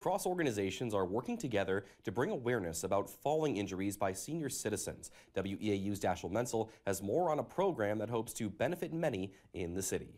Cross organizations are working together to bring awareness about falling injuries by senior citizens. WEAU's Dashiell Menzel has more on a program that hopes to benefit many in the city.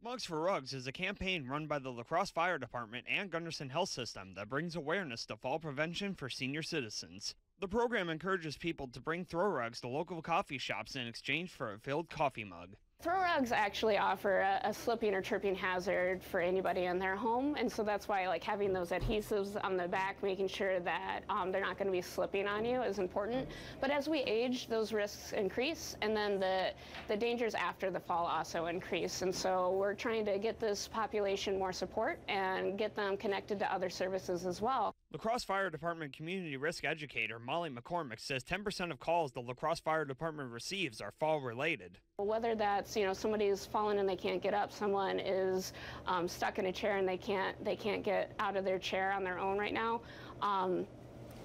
Mugs for Rugs is a campaign run by the La Crosse Fire Department and Gundersen Health System that brings awareness to fall prevention for senior citizens. The program encourages people to bring throw rugs to local coffee shops in exchange for a filled coffee mug. Throw rugs actually offer a, a, slipping or tripping hazard for anybody in their home, and so that's why like having those adhesives on the back, making sure that um, they're not going to be slipping on you is important. But as we age, those risks increase, and then the the dangers after the fall also increase. And so we're trying to get this population more support and get them connected to other services as well. La Crosse Fire Department community risk educator Molly McCormick says 10% of calls the La Crosse Fire Department receives are fall related. Whether that's you know somebody's fallen and they can't get up, someone is um, stuck in a chair and they can't they can't get out of their chair on their own right now. Um,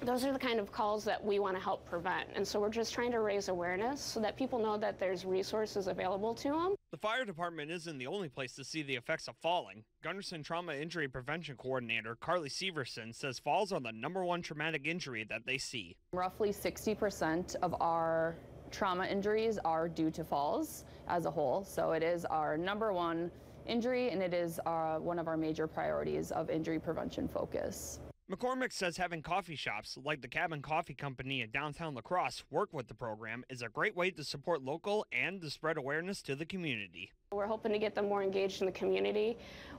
those are the kind of calls that we want to help prevent. And so we're just trying to raise awareness so that people know that there's resources available to them. The fire department isn't the only place to see the effects of falling. Gundersen Trauma Injury Prevention Coordinator Carly Severson says falls are the number one traumatic injury that they see. Roughly 60% of our trauma injuries are due to falls as a whole. So it is our number one injury and it is uh, one of our major priorities of injury prevention focus. McCormick says having coffee shops like the Cabin Coffee Company in downtown La Crosse work with the program is a great way to support local and to spread awareness to the community. We're hoping to get them more engaged in the community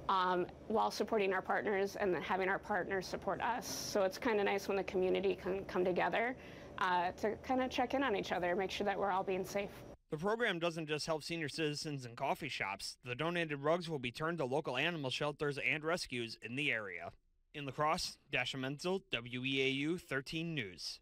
um, while supporting our partners and having our partners support us. So it's kind of nice when the community can come together uh, to kind of check in on each other, make sure that we're all being safe. The program doesn't just help senior citizens and coffee shops. The donated rugs will be turned to local animal shelters and rescues in the area. In La Crosse, Dashiell Menzel, WEAU 13 News.